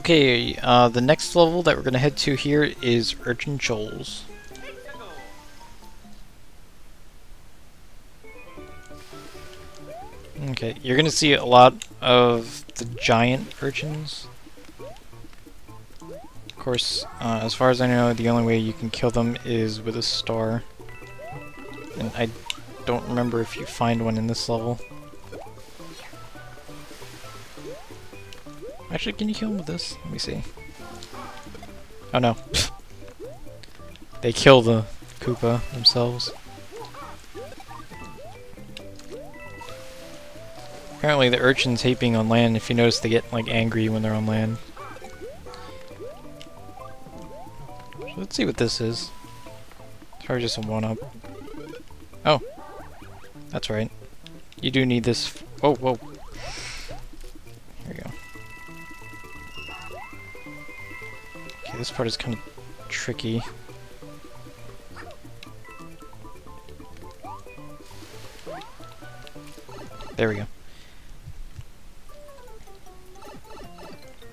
Okay, uh, the next level that we're gonna head to here is Urchin Shoals. Okay, you're gonna see a lot of the giant urchins. Of course, uh, as far as I know, the only way you can kill them is with a star. And I don't remember if you find one in this level. Actually, can you kill him with this? Let me see. Oh no. they kill the Koopa themselves. Apparently the urchins hate being on land. If you notice, they get like angry when they're on land. So let's see what this is. It's probably just a one-up. Oh. That's right. You do need this... oh, whoa. This part is kind of tricky. There we go.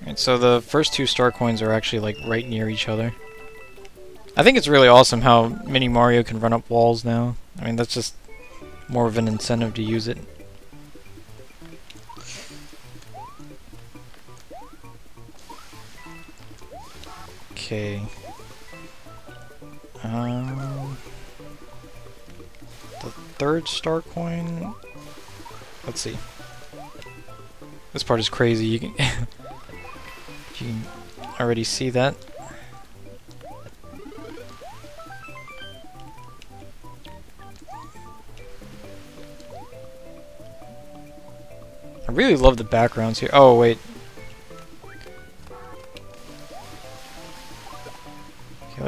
Alright, so the first two star coins are actually like right near each other. I think it's really awesome how Mini Mario can run up walls now. I mean, that's just more of an incentive to use it. Okay. Um, the third star coin. Let's see. This part is crazy. You can you can already see that. I really love the backgrounds here. Oh, wait.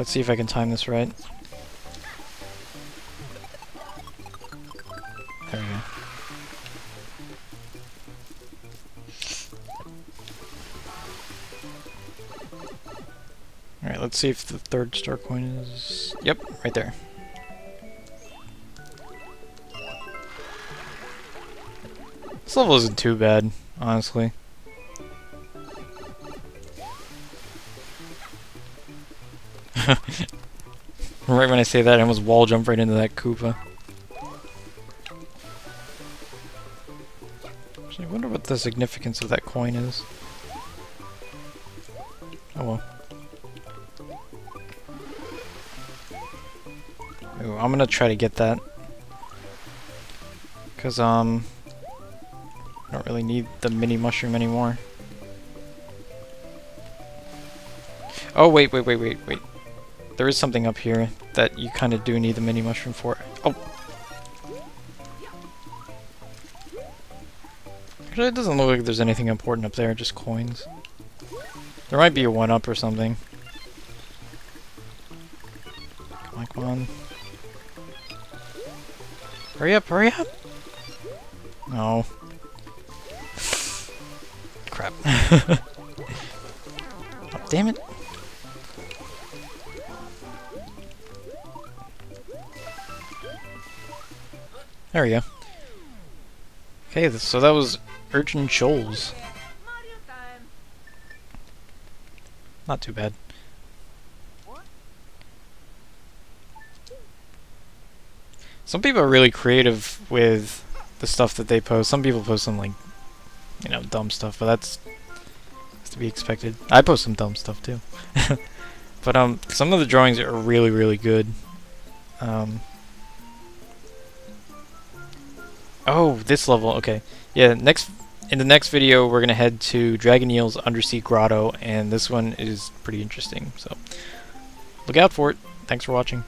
Let's see if I can time this right. There we go. Alright, let's see if the third star coin is... Yep, right there. This level isn't too bad, honestly. right when I say that, I almost wall jump right into that Koopa. Actually, I wonder what the significance of that coin is. Oh well. Ooh, I'm gonna try to get that. Cause, um... I don't really need the mini mushroom anymore. Oh, wait, wait, wait, wait, wait. There is something up here that you kind of do need the mini mushroom for. Oh! Actually, it doesn't look like there's anything important up there, just coins. There might be a 1-up or something. Come on, come on. Hurry up, hurry up! No. Crap. oh, damn it. There we go. Okay, so that was Urchin Shoals. Not too bad. Some people are really creative with the stuff that they post. Some people post some like, you know, dumb stuff, but that's, that's to be expected. I post some dumb stuff too. but um, some of the drawings are really, really good. Um, oh, this level. Okay, yeah. Next, in the next video, we're gonna head to Dragoneel's Undersea Grotto, and this one is pretty interesting. So, look out for it. Thanks for watching.